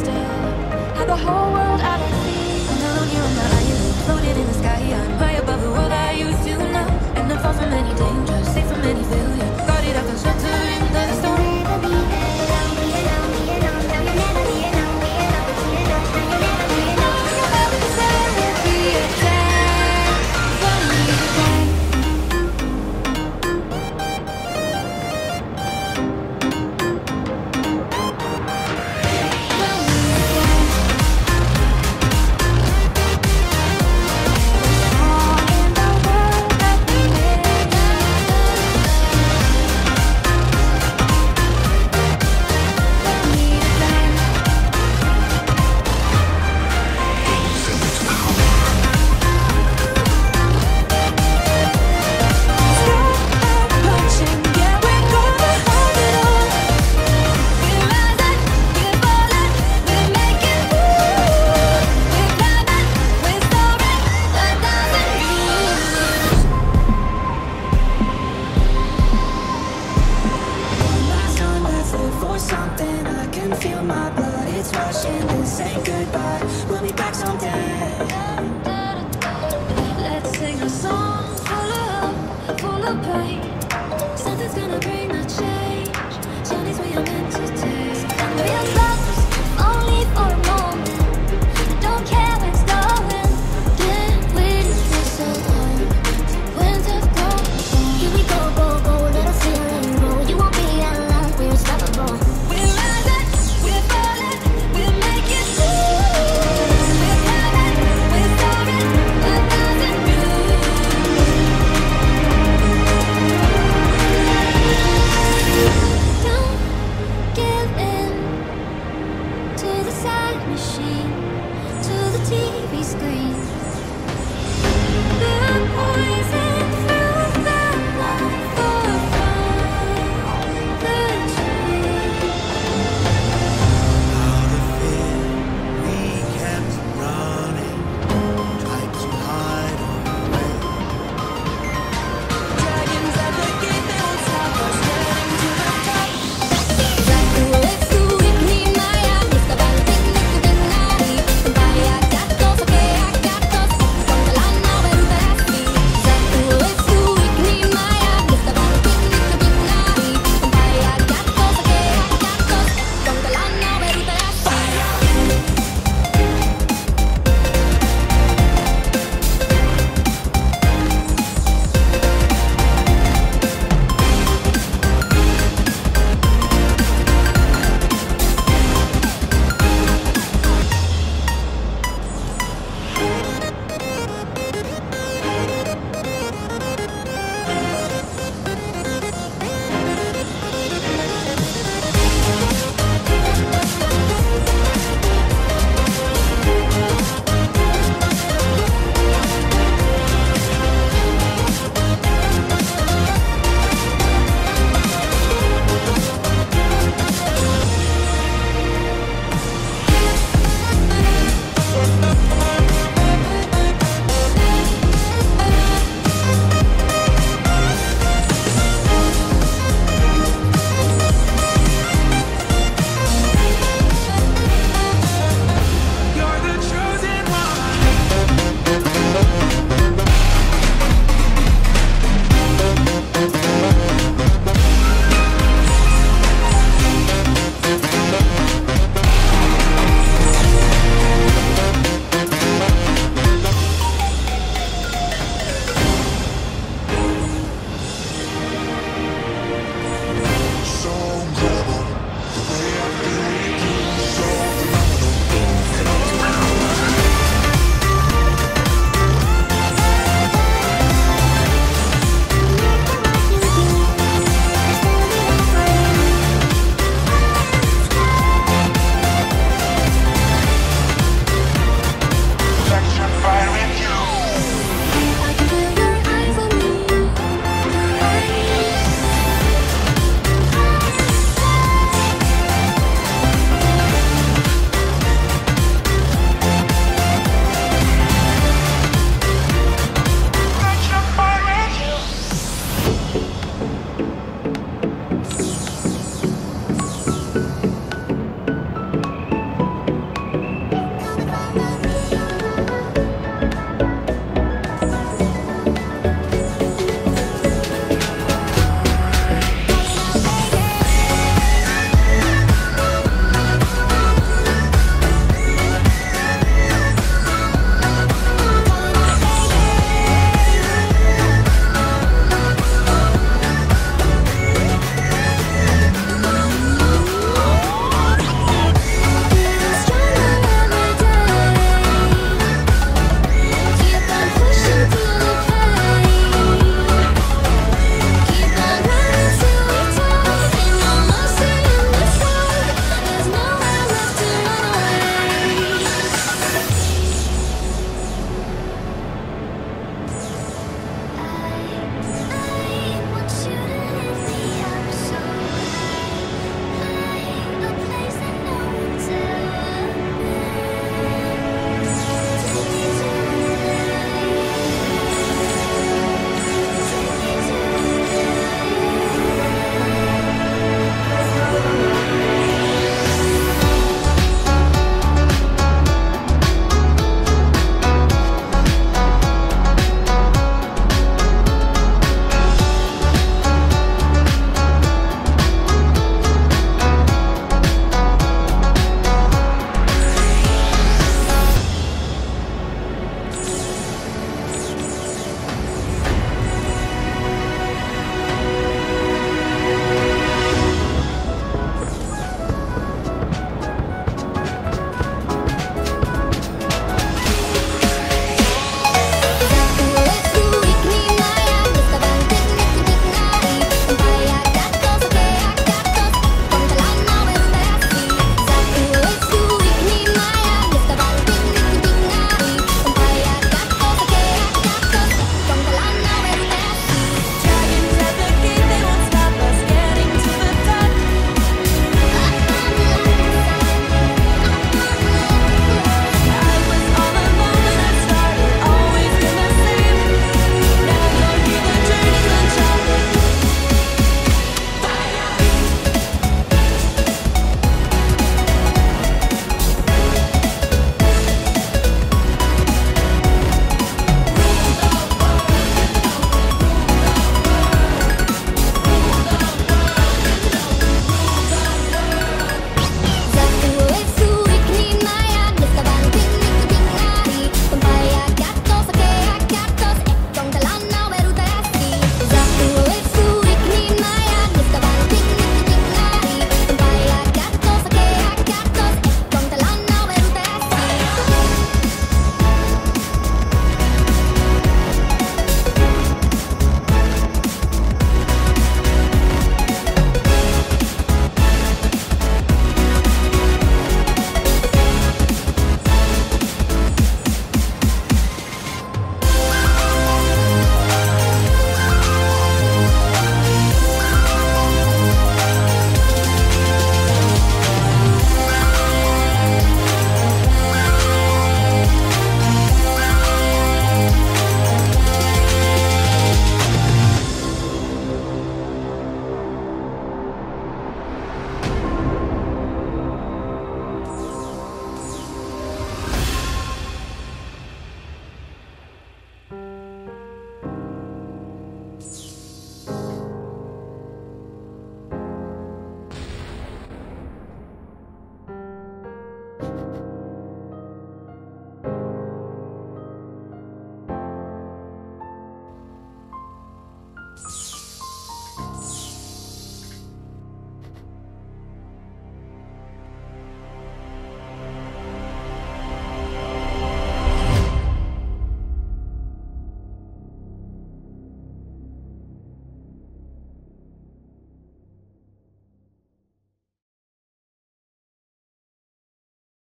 still. Had the whole world at our feet. None of you and I, you floated in the my blood, it's rushing, this say goodbye. We'll be back someday. Let's sing a song full of, full of pain.